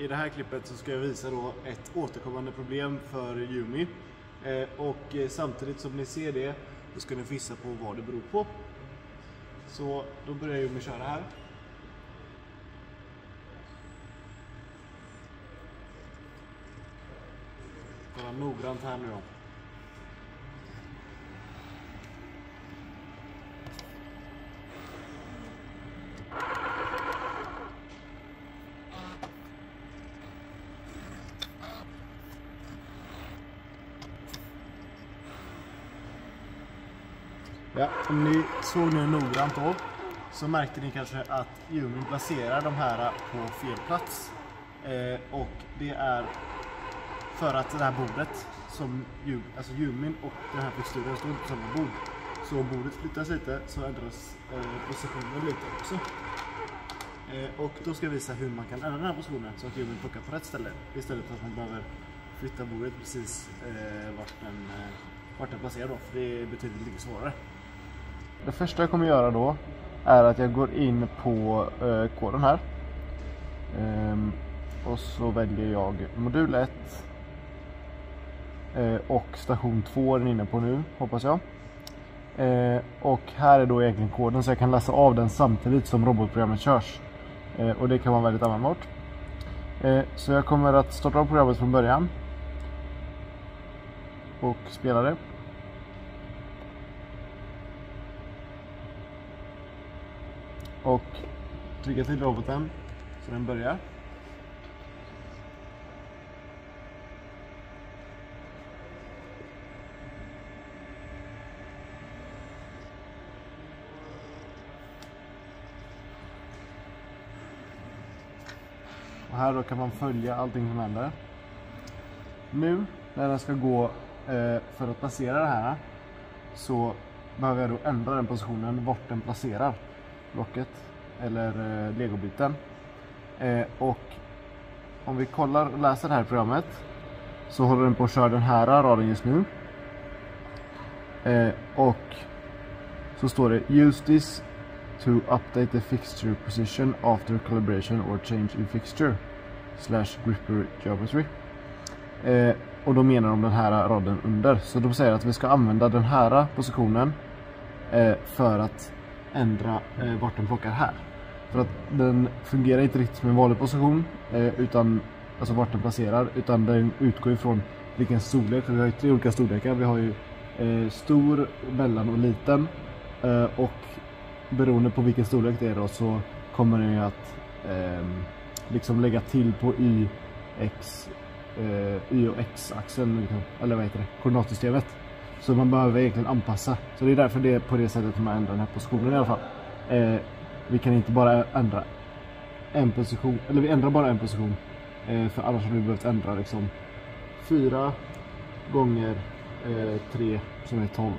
I det här klippet så ska jag visa då ett återkommande problem för Yumi. Eh, och eh, samtidigt som ni ser det så ska ni få gissa på vad det beror på. Så då börjar Yumi köra här. Kolla noggrant här nu då. Ja, om ni såg nu noggrant då så märkte ni kanske att Jumin placerar de här på fel plats. Eh, och det är för att det här bordet som Ju, alltså Jumin och den här fixturen står inte på samma bord. Så om bordet flyttas lite så ändras eh, positionen lite också. Eh, och då ska jag visa hur man kan ändra den här positionen så att Jumin plockar på rätt ställe. Istället för att man behöver flytta bordet precis eh, vart den, eh, vart den placerar då. För det är betydligt mycket svårare. Det första jag kommer göra då är att jag går in på eh, koden här. Ehm, och så väljer jag modul 1 eh, och station 2 är den inne på nu hoppas jag. Eh, och här är då egentligen koden så jag kan läsa av den samtidigt som robotprogrammet körs. Eh, och det kan vara väldigt användbart. Eh, så jag kommer att starta av programmet från början. Och spela det. Och trycka till roboten så den börjar. Och här då kan man följa allting som händer. Nu när den ska gå eh, för att placera det här så behöver jag då ändra den positionen vart den placerar blocket eller eh, legobiten. Eh, och om vi kollar och läser det här programmet så håller den på att köra den här raden just nu. Eh, och så står det Use this to update the fixture position after calibration or change in fixture slash gripper geometry. Eh, och då menar de den här raden under. Så de säger att vi ska använda den här positionen eh, för att ändra eh, vart den plockar här. För att den fungerar inte riktigt som en vanlig position, eh, utan, alltså vart den placerar, utan den utgår ifrån vilken storlek. Vi har ju tre olika storlekar. Vi har ju eh, stor, mellan och liten. Eh, och beroende på vilken storlek det är då så kommer den ju att ehm, liksom lägga till på y, x, eh, y och x-axeln, liksom, eller vad heter det, koordinatsystemet. Så man behöver egentligen anpassa. Så det är därför det är på det sättet man ändrar den här positionen i alla fall. Eh, vi kan inte bara ändra en position, eller vi ändrar bara en position. Eh, för annars har vi behövt ändra liksom fyra gånger eh, tre som är 12.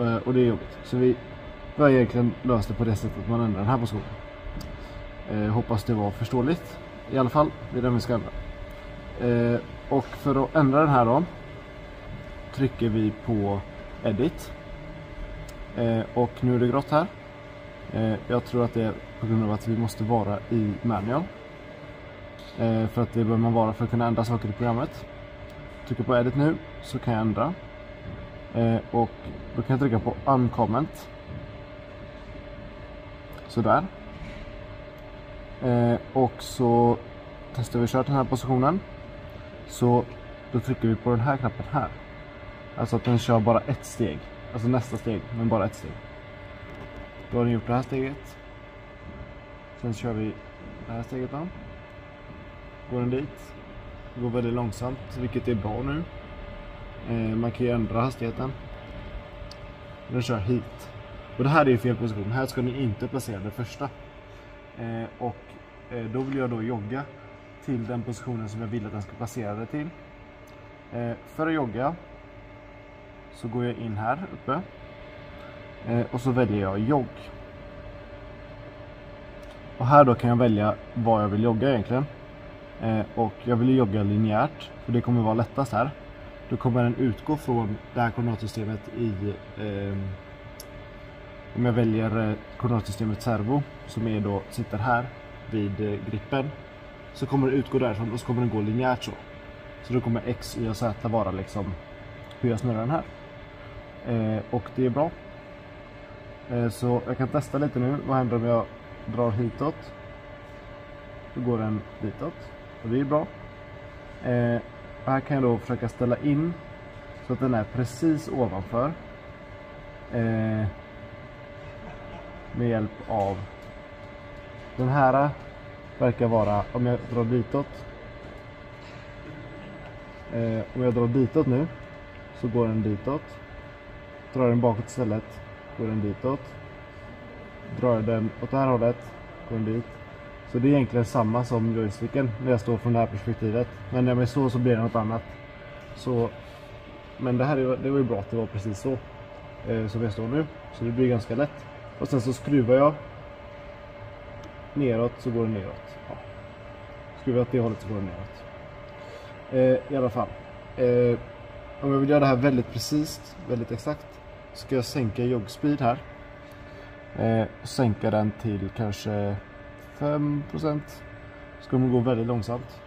Eh, och det är jobbigt. Så vi har egentligen löst det på det sättet att man ändrar den här positionen. Eh, hoppas det var förståeligt. I alla fall, det är den vi ska ändra. Eh, och för att ändra den här då trycker vi på Edit. Eh, och nu är det grått här. Eh, jag tror att det är på grund av att vi måste vara i manual. Eh, för att det behöver man vara för att kunna ändra saker i programmet. Trycker på Edit nu så kan jag ändra. Eh, och då kan jag trycka på Uncomment. Sådär. Eh, och så testar vi kört den här positionen. Så då trycker vi på den här knappen här. Alltså att den kör bara ett steg. Alltså nästa steg, men bara ett steg. Då har den gjort det här steget. Sen kör vi det här steget då. Går den dit. Det går väldigt långsamt, vilket är bra nu. Eh, man kan ju ändra hastigheten. Den kör hit. Och det här är ju fel position. Här ska ni inte placera det första. Eh, och eh, då vill jag då jogga till den positionen som jag vill att den ska placera det till. Eh, för att jogga så går jag in här uppe. Eh, och så väljer jag jogg. Och här då kan jag välja vad jag vill jogga egentligen. Eh, och jag vill jogga linjärt, för det kommer vara lättast här. Då kommer den utgå från det här koordinatsystemet i eh, om jag väljer eh, koordinatsystemet servo som är då, sitter här vid gripen, grippen så kommer det utgå därifrån och så kommer den gå linjärt så. Så då kommer X, Y och Z vara liksom hur jag snurrar den här. Eh, och det är bra. Eh, så jag kan testa lite nu. Vad händer om jag drar hitåt? Då går den ditåt. Och det är bra. Eh, här kan jag då försöka ställa in så att den är precis ovanför. Med hjälp av den här verkar vara, om jag drar ditåt. Eh, om jag drar ditåt nu så går den ditåt. Drar den bakåt istället går den ditåt. Drar jag den åt det här hållet går den dit. Så det är egentligen samma som joysticken när jag står från det här perspektivet. Men när jag står så blir det något annat. Så, men det här det var ju bra att det var precis så. Eh, som jag står nu. Så det blir ganska lätt. Och sen så skruvar jag neråt så går det neråt. Ja. Skruvar jag åt det hållet så går det neråt. Eh, I alla fall. Eh, om jag vill göra det här väldigt precis, väldigt exakt. Ska jag sänka jogspeed här. Eh, sänka den till kanske 5%. Så kommer gå väldigt långsamt.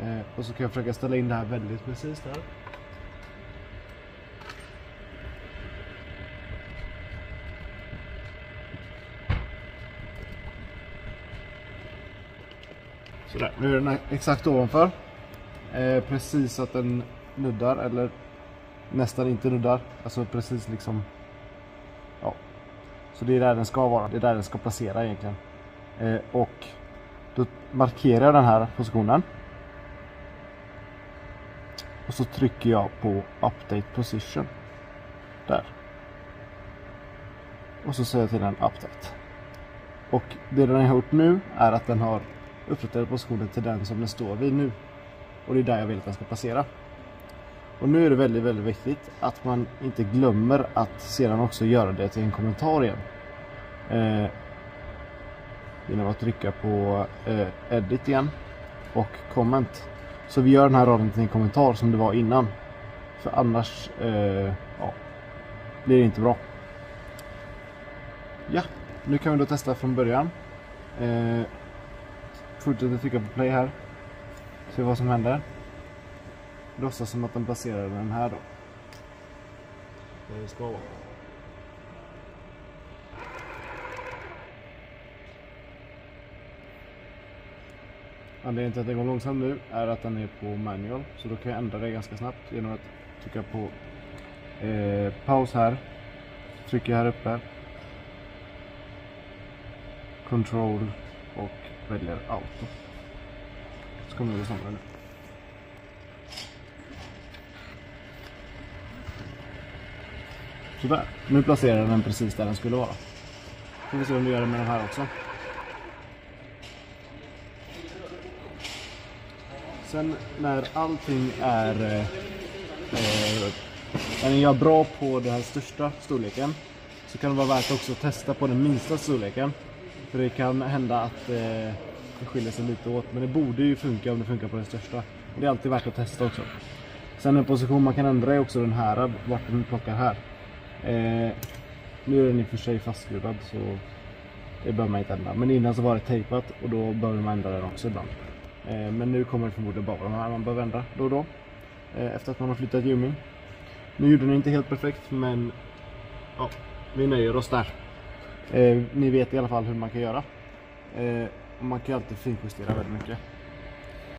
Eh, och så kan jag försöka ställa in det här väldigt precis där. Sådär, nu är den exakt ovanför. Eh, precis så att den nuddar, eller nästan inte nuddar. Alltså precis liksom... Ja. Så det är där den ska vara, det är där den ska placera egentligen. Eh, och då markerar jag den här positionen. Och så trycker jag på Update Position. Där. Och så säger jag till den Update. Och det den har gjort nu är att den har uppdaterat positionen till den som den står vid nu. Och det är där jag vill att den ska passera. Och nu är det väldigt, väldigt viktigt att man inte glömmer att sedan också göra det till en kommentar igen. Eh, genom att trycka på eh, Edit igen och Comment. Så vi gör den här raden till en kommentar som det var innan. För annars eh, ja, blir det inte bra. Ja, nu kan vi då testa från början. Eh, fortsätter trycka på play här. Se vad som händer. Låtsas som att den placerar den här då. Det ska vara. Anledningen till att den går långsamt nu är att den är på manual. Så då kan jag ändra det ganska snabbt genom att trycka på eh, paus här. Trycker här uppe. Control och väljer auto. Så kommer det gå snabbare nu. Sådär, nu placerar jag den precis där den skulle vara. Får vi se om vi gör det med den här också. Sen när allting är eh, när ni gör bra på den här största storleken så kan det vara värt också att testa på den minsta storleken. För det kan hända att eh, det skiljer sig lite åt. Men det borde ju funka om det funkar på den största. Och det är alltid värt att testa också. Sen en position man kan ändra är också den här, vart den plockar här. Eh, nu är den i och för sig fastskruvad så det behöver man inte ändra. Men innan så var det tejpat och då behöver man ändra den också ibland. Eh, men nu kommer det förmodligen bara de här man behöver ändra då och då. Eh, efter att man har flyttat ljuming. Nu gjorde den inte helt perfekt men ja, vi nöjer oss där. Eh, ni vet i alla fall hur man kan göra. Eh, man kan ju alltid finjustera väldigt mycket.